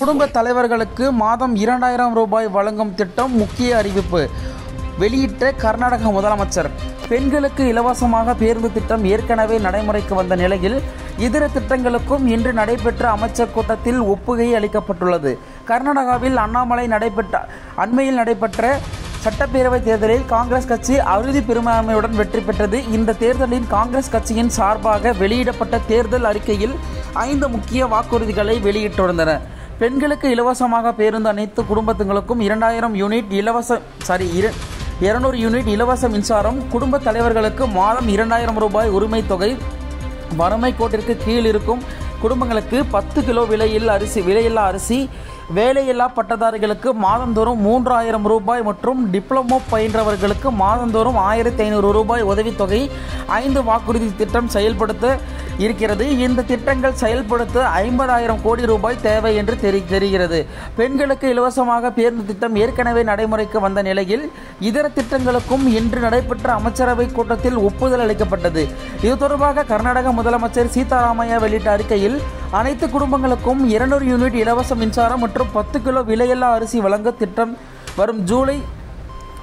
குடும்ப தலைவர்களுக்கு மாதம் இரண்டாயிரம் ரூபாய் வழங்கும் திட்டம் முக்கிய அறிவிப்பு. வெளியிட்ட கர்நாடக முதலமைச்சர் பெண்களுக்கு இலவசமாக பேருந்து திட்டம் ஏற்கனவே நடைமுறைக்கு வந்த நிலையில் இதர திட்டங்களுக்கும் இன்று நடைபெற்ற அமைச்சர் கூட்டத்தில் ஒப்புகை அளிக்கப்பட்டுள்ளது. கர்நாடகாவில் அண்ணாமலை நடைபெற்ற அண்மையில் நடைபெற்ற சட்டப்பேரவைத் தேர்தலில் காங்கிரஸ் கட்சி அறுதி பெரும்பான்மையுடன் வெற்றி பெற்றது. இந்த தேர்தலில் காங்கிரஸ் கட்சியின் சார்பாக வெளியிடப்பட்ட தேர்தல் அறிக்கையில் ஐந்து முக்கிய வாக்குறுதிகளை வெளியிட்டிருந்தன. பெண்களுக்கு இலவசமாக பேருந்து அனைத்து குடும்பத்துங்களுக்கும் இரண்டாயிரம் யூனிட் இலவச சாரி இரு இருநூறு யூனிட் இலவச மின்சாரம். குடும்ப தலைவர்களுக்கு மாதம் இரண்டாயிரம் ரூபாய் உரிமை தொகை. வறுமை கோட்டிற்கு கீழ் இருக்கும் குடும்பங்களுக்கு பத்து கிலோ விலையில் அரிசி விலையில்லா அரிசி. வேலையில்லா பட்டதாரிகளுக்கு மாதந்தோறும் மூன்றாயிரம் ரூபாய் மற்றும் டிப்ளமோ பயின்றவர்களுக்கு மாதந்தோறும் ஆயிரத்தி ஐநூறு ரூபாய் உதவித்தொகை. ஐந்து வாக்குறுதி திட்டம் செயல்படுத்த இருக்கிறது. இந்த திட்டங்கள் செயல்படுத்த ஐம்பதாயிரம் கோடி ரூபாய் தேவை என்று தெரி தெரிகிறது. பெண்களுக்கு இலவசமாக பேருந்து திட்டம் ஏற்கனவே நடைமுறைக்கு வந்த நிலையில் இதர திட்டங்களுக்கும் இன்று நடைபெற்ற அமைச்சரவை கூட்டத்தில் ஒப்புதல் அளிக்கப்பட்டது. இது தொடர்பாக கர்நாடக முதலமைச்சர் சீதாராமையா வெளியிட்ட அறிக்கையில் அனைத்து குடும்பங்களுக்கும் இருநூறு யூனிட் இலவச மின்சாரம் மற்றும் பத்து கிலோ விலையில்லா அரிசி வழங்க திட்டம் வரும் ஜூலை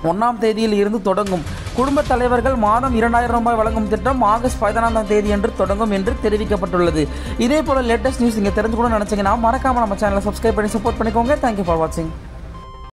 ஒன்றாம் தேதியில் இருந்து தொடங்கும். குடும்ப தலைவர்கள் மாதம் இரண்டாயிரம் ரூபாய் வழங்கும் திட்டம் ஆகஸ்ட் பதினான்காம் தேதி என்று தொடங்கும் என்று தெரிவிக்கப்பட்டுள்ளது. இதே போல லேட்டஸ்ட் நியூஸ் நீங்கள் தெரிஞ்சுக்கணும்னு நினச்சிங்கன்னா மறக்காமல் நம்ம சேனலை சப்ஸ்கிரைப் பண்ணி சப்போர்ட் பண்ணிக்கோங்க. தேங்க்யூ ஃபார் வாட்சிங்